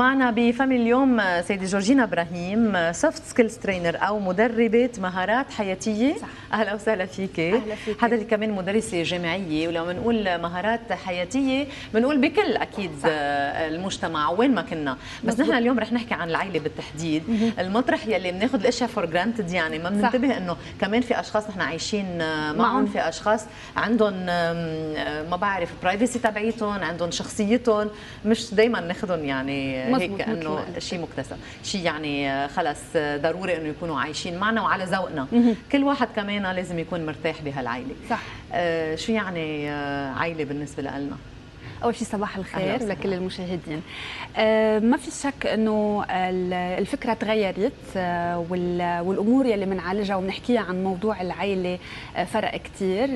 معنا ب Family اليوم سيدة جورجينا إبراهيم soft skills trainer أو مدربة مهارات حياتية. صح. أهلا وسهلا فيك. أهلا فيك. هذا اللي كمان مدرسة جامعية ولو بنقول مهارات حياتية بنقول بكل أكيد صح. المجتمع وين ما كنا. بس نحن اليوم رح نحكي عن العائلة بالتحديد. مم. المطرح يلي بناخذ الأشياء for granted يعني ما بننتبه إنه كمان في أشخاص نحن عايشين معهم. في أشخاص عندهم ما بعرف برايفسي تبعيتهم عندهم شخصيتهم. مش دائما ناخذهم يعني هيك إنه شيء مكتسب. شيء يعني خلص ضروري إنه يكونوا عايشين. معنا وعلى ذوقنا. كل واحد كمان لازم يكون مرتاح بهالعائله صح. آه شو يعني آه عائله بالنسبة لنا أول شيء صباح الخير لكل المشاهدين. آه ما في شك إنه الفكرة تغيرت آه والأمور يلي بنعالجها وبنحكيها عن موضوع العائله آه فرق كثير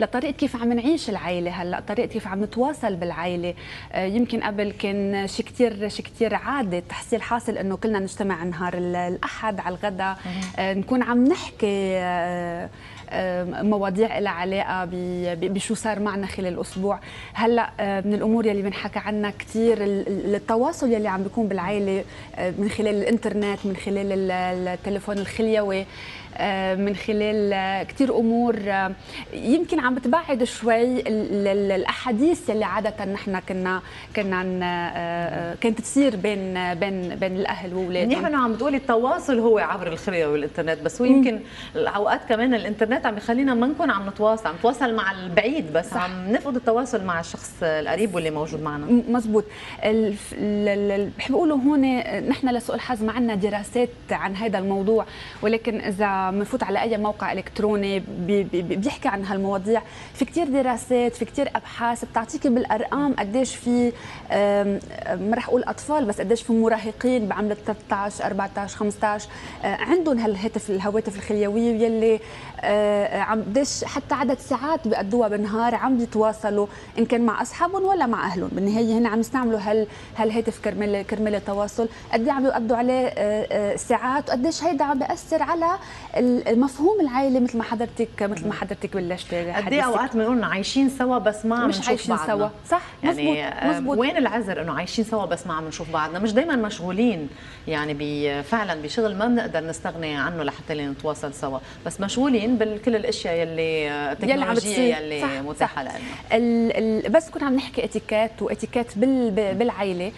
لطريقة كيف عم نعيش العائله هلأ طريقة كيف عم نتواصل بالعائله يمكن قبل كان شيء كثير شيء كثير عادة تحصيل حاصل إنه كلنا نجتمع نهار الأحد على الغداء نكون عم نحكي مواضيع لها علاقة بشو صار معنا خلال الأسبوع. هلأ من الأمور يلي بنحكى عنها كثير التواصل يلي عم بيكون بالعائله من خلال الإنترنت من خلال التليفون الخليوي. من خلال كثير أمور يمكن عم بتبعد شوي الأحاديث اللي عادة نحن كنا كنا كانت تصير بين بين بين الأهل وأولادهم. نحن عم بتقولي التواصل هو عبر الخريه والإنترنت بس هو يمكن اوقات كمان الإنترنت عم بخلينا ما نكون عم نتواصل عم نتواصل مع البعيد بس صح. عم نفقد التواصل مع الشخص القريب واللي موجود معنا. مزبوط. بحب أقوله هون نحن لسوء الحظ ما عندنا دراسات عن هذا الموضوع ولكن إذا بنفوت على أي موقع إلكتروني بيحكي عن هالمواضيع. في كثير دراسات في كثير أبحاث بتعطيكي بالأرقام قديش في ما رح أقول أطفال بس قديش في مراهقين بعمر 13 14 15 عندهم هالهاتف الهواتف الخليويه يلي عم قديش حتى عدد ساعات بيقضوها بالنهار عم بيتواصلوا إن كان مع أصحابهم ولا مع أهلهم. بالنهاية هن عم يستعملوا هال هالهاتف كرمال كرمال التواصل. قد عم يقضوا عليه ساعات وقديش هيدا عم بيأثر على المفهوم العائله مثل ما حضرتك مثل ما حضرتك بلشت قد إيه أوقات بنقول عايشين سوا بس ما عم مش عايشين بعضنا. سوا. صح. يعني مزبوط. مزبوط. وين العذر إنه عايشين سوا بس ما عم نشوف بعضنا؟ مش دائما مشغولين. يعني فعلا بشغل ما بنقدر نستغني عنه لحتى نتواصل سوا. بس مشغولين بكل الأشياء يلي التكنولوجية يلي, يلي متاحة لنا. بس كنا عم نحكي اتيكيت واتيكيت بال بالعائلة.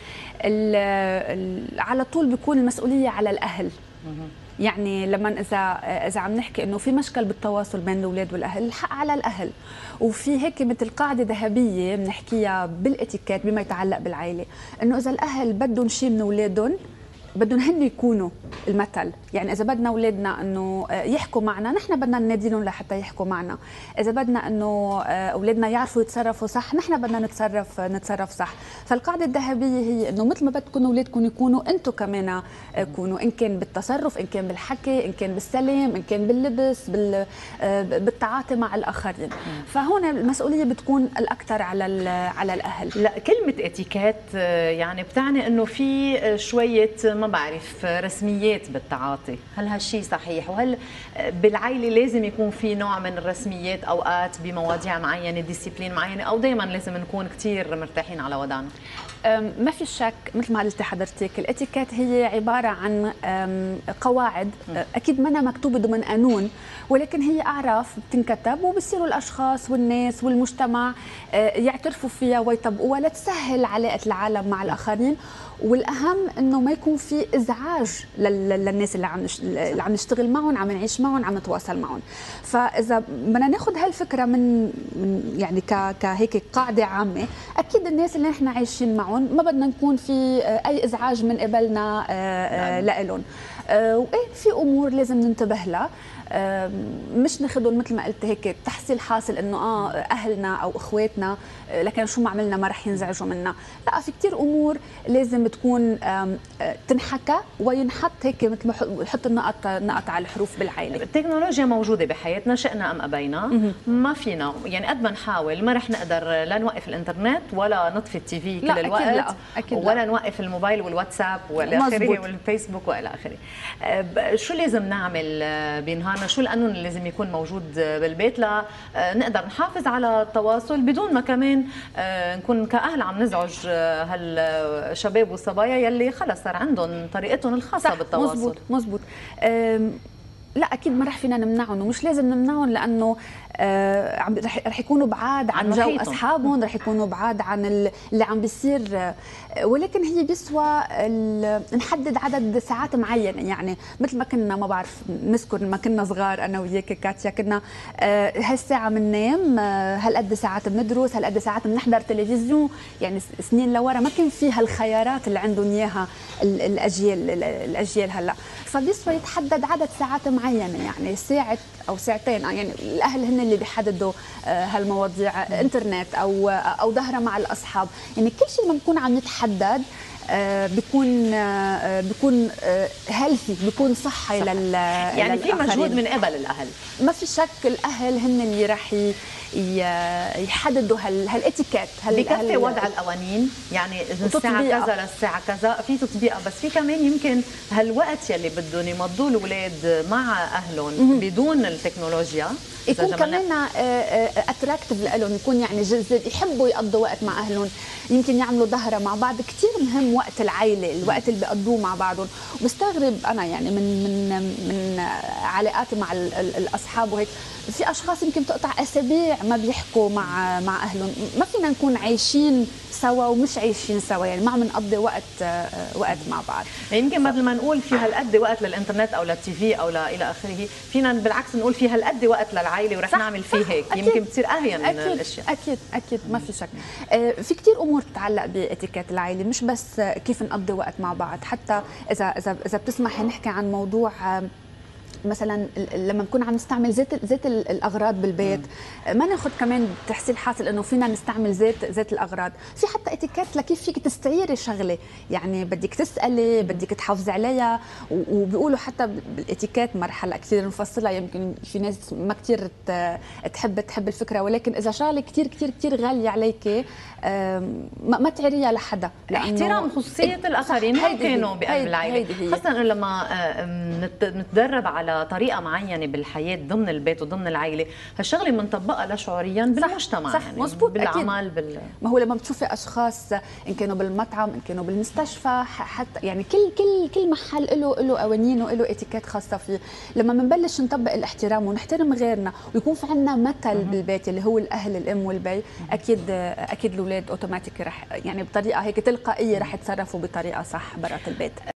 على طول بيكون المسؤولية على الأهل. يعني لما إذا إذا عم نحكي إنه في مشكل بالتواصل بين الأولاد والأهل الحق على الأهل. وفي هيك مثل قاعدة ذهبية بنحكيها بالإتيكيت بما يتعلق بالعائلة. إنه إذا الأهل بدهم شيء من أولادهم بدهم هن يكونوا المثل. يعني إذا بدنا أولادنا إنه يحكوا معنا نحن بدنا نناديهم لحتى يحكوا معنا. إذا بدنا إنه أولادنا يعرفوا يتصرفوا صح نحن بدنا نتصرف نتصرف صح. فالقاعدة الذهبية هي إنه مثل ما بدكم أولادكم يكونوا أنتم كمان كونوا إن كان بالتصرف إن كان بالحكي إن كان بالسلام إن كان باللبس بال بالتعاطي مع الآخرين. فهون المسؤولية بتكون الأكثر على على الأهل. لا كلمة إتيكيت يعني بتعني إنه في شوية ما بعرف رسميات بالتعاطي. هل هالشيء صحيح؟ وهل بالعائله لازم يكون في نوع من الرسميات أوقات بمواضيع معينة ديسيبلين معينة أو دائما لازم نكون كثير مرتاحين على وضعنا ما في شك مثل ما قلتي حضرتك الاتيكيت هي عبارة عن قواعد أكيد منها مكتوبة ضمن قانون ولكن هي أعراف بتنكتب وبصيروا الأشخاص والناس والمجتمع يعترفوا فيها ويطبقوها لتسهل علاقة العالم مع الآخرين. والأهم إنه ما يكون في إزعاج للناس اللي عم اللي عم نشتغل معهم عم نعيش معهم عم نتواصل معهم. فإذا بدنا ناخذ هالفكرة من من يعني كهيك قاعدة عامة أكيد الناس اللي نحن عايشين معهم ما بدنا نكون في أي إزعاج من قبلنا لهم وإيه في أمور لازم ننتبه لها. مش ناخذهم مثل ما قلت هيك تحصيل حاصل إنه آه أهلنا أو إخواتنا لكن شو ما عملنا ما رح ينزعجوا منا. لا في كثير أمور لازم تكون تنحكى وينحط هيك مثل ما نحط النقط نقط على الحروف بالعائله التكنولوجيا موجودة بحياتنا شئنا أم أبينا. ما فينا. يعني قد ما نحاول ما رح نقدر لا نوقف الإنترنت ولا نطفي التي في كل لا الوقت أكيد لا. أكيد ولا لا. نوقف الموبايل والواتساب والى آخره والفيسبوك والى آخره. شو لازم نعمل بنهارنا معنا شو القانون اللي لازم يكون موجود بالبيت لنقدر نحافظ على التواصل بدون ما كمان نكون كأهل عم نزعج هالشباب والصبايا يلي خلص صار عندهم طريقتهم الخاصة بالتواصل. مزبوط مزبوط. لا أكيد ما رح فينا نمنعهم ومش لازم نمنعهم لأنه آه رح رح يكونوا بعاد عن, عن جو أصحابهم رح يكونوا بعاد عن اللي عم بيصير. ولكن هي بيسوى نحدد عدد ساعات معينة. يعني مثل ما كنا ما بعرف نذكر ما كنا صغار أنا وياك كاتيا كنا آه هالساعة بننام آه هالقد ساعات بندرس هالقد ساعات بنحضر تلفزيون. يعني سنين لورا ما كان في هالخيارات اللي عندهم إياها الأجيال الأجيال هلأ. فبيسوى يتحدد عدد ساعات معينة يعني ساعة أو ساعتين يعني الأهل هن اللي بيحددوا هالمواضيع إنترنت أو أو ظهره مع الأصحاب. يعني كل شيء لما بيكون عم يتحدد بيكون بيكون هيلثي بيكون صحي لل يعني في مجهود من قبل الأهل. ما في شك الأهل هن اللي راح يحددوا هال هالاتيكيت هال بكفي وضع القوانين. يعني من الساعة كذا للساعه كذا في تطبيقها. بس في كمان يمكن هالوقت يلي بدهم يمضوا الأولاد مع أهلهم بدون التكنولوجيا. يكون كمان اتراكتيف لهم يكون يعني جذاب. يحبوا يقضوا وقت مع أهلهم. يمكن يعملوا ظهرة مع بعض. كثير مهم وقت العائله الوقت اللي بيقضوه مع بعضهم. وبستغرب أنا يعني من من من علاقاتي مع الأصحاب وهيك. في أشخاص يمكن تقطع أسابيع ما بيحكوا مع مع أهلهم. ما فينا نكون عايشين سوا ومش عايشين سوا يعني ما عم نقضي وقت وقت مع بعض. يمكن بدل ما نقول في هالقد وقت للإنترنت أو للتي في أو إلى آخره فينا بالعكس نقول في هالقد وقت للعائله ورح نعمل فيه هيك. أكيد. يمكن بتصير أهين من أكيد. الأشياء. أكيد. أكيد. ما في شك. في كثير أمور بتتعلق بإتيكيت العائله مش بس كيف نقضي وقت مع بعض؟ حتى اذا اذا إذا بتسمح نحكي عن موضوع مثلا لما نكون عم نستعمل زيت زيت الأغراض بالبيت ما ناخذ كمان تحصيل حاصل إنه فينا نستعمل زيت زيت الأغراض. في حتى إتيكيت لكيف فيك تستعيري شغلة. يعني بدك تسألي بدك تحافظي عليها. وبيقولوا حتى بالإتيكيت مرحلة كثير نفصلها. يمكن في ناس ما كثير تحب تحب الفكرة. ولكن إذا شغلة كثير كثير كثير غالية عليك ما تعريها لحدا. احترام خصوصية الآخرين. هي كانوا بقلب العائلة. خاصة لما نتدرب على طريقة معينة بالحياة ضمن البيت وضمن العائله هالشغلة بنطبقها لا شعوريا بالمجتمع صح يعني مزبوط بالعمل بال ما هو لما بتشوفي أشخاص إن كانوا بالمطعم إن كانوا بالمستشفى حتى يعني كل كل كل محل له له قوانين وله اتيكيت خاصة فيه. لما بنبلش نطبق الاحترام ونحترم غيرنا ويكون في عندنا مثل بالبيت اللي هو الأهل الأم والبي أكيد أكيد الأولاد اوتوماتيك رح يعني بطريقة هيك تلقائية رح يتصرفوا بطريقة صح برات البيت.